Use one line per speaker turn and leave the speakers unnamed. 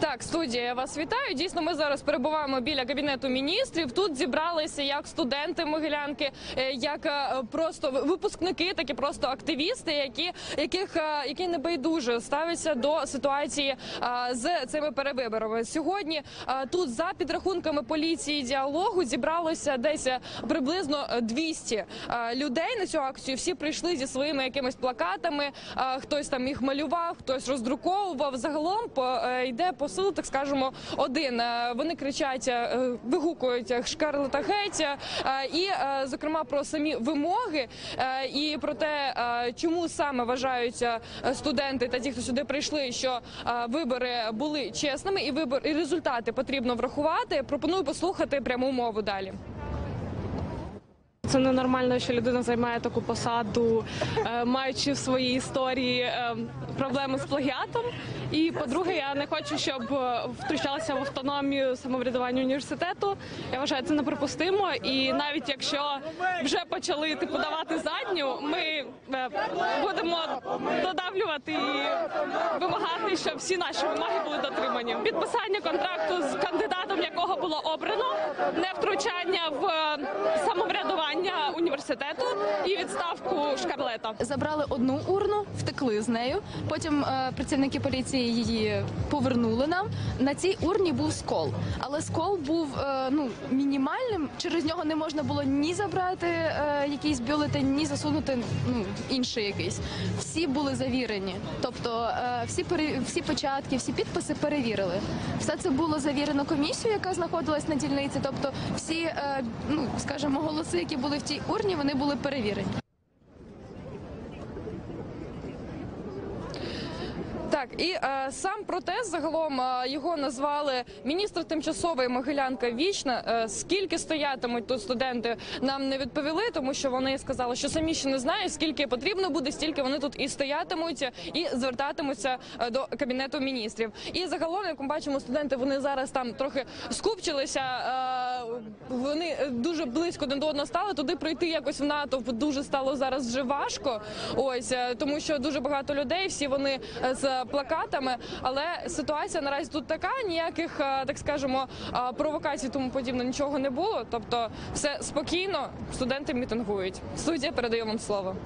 Так, студія, я вас вітаю. Дійсно, ми зараз перебуваємо біля кабінету міністрів. Тут зібралися як студенти Могилянки, е, як е, просто випускники, так і просто активісти, які яких е, які небайдуже ставляться до ситуації з цими перевиборами. Сьогодні тут за підрахунками поліції діалогу зібралося десь приблизно е, 200 е, людей на цю акцію. Всі прийшли зі своїми якимись плакатами. Хтось там їх малював, хтось роздруковував. Загалом по йде посил, так скажемо, один. Е, Вони кричать, е, вигукують е, шкарлета геть, е, і зокрема про самі вимоги і про те, чому саме вважають е, студенти та ті, хто сюди прийшли, що вибори були чесними, і вибор і результати потрібно врахувати. Пропоную послухати пряму мову далі.
Це ненормально, що людина займає таку посаду, е, маючи в своїй історії е, проблеми з плагіатом. І по-друге, я не хочу, щоб е, втручалися в автономію самоврядування університету. Я вважаю, це неприпустимо. І навіть якщо вже почали типу давати задню, ми будемо додавлювати і вимагати, щоб всі наші вимоги були дотримані. Підписання контракту з кандидатом, якого було обрано, не втручання в е, самоврядування університету і відставку шкарлета.
Забрали одну урну, втекли з нею. Потім е, працівники поліції її повернули нам. На цій урні був скол, але скол був е, ну мінімальним. Через нього не можна було ні забрати е, якийсь бюлетень, ні засунути ну інший якийсь. Всі були завірені. Тобто е, всі пере- всі початки, всі підписи перевірили. Все це було завірено комісією, яка знаходилась на дільниці. Тобто, всі, е, ну скажімо, голоси, які були в тій урні, вони були перевірені.
Так, і е, сам протест загалом е, його назвали міністр тимчасової Могилянка Вічна. Е, скільки стоятимуть тут студенти, нам не відповіли, тому що вони сказали, що самі ще не знають, скільки потрібно буде, стільки вони тут і стоятимуть, і звертатимуться е, до кабінету міністрів. І загалом, як ми бачимо, студенти вони зараз там трохи скупчилися. Е, вони дуже близько до одного стали. Туди пройти якось в натовп дуже стало зараз вже важко. Ось е, тому, що дуже багато людей, всі вони е, з плакатами. Але ситуація наразі тут така, ніяких, е, так скажемо, е, провокацій тому подібне нічого не було. Тобто, все спокійно, студенти мітингують. Студія передаю вам слово.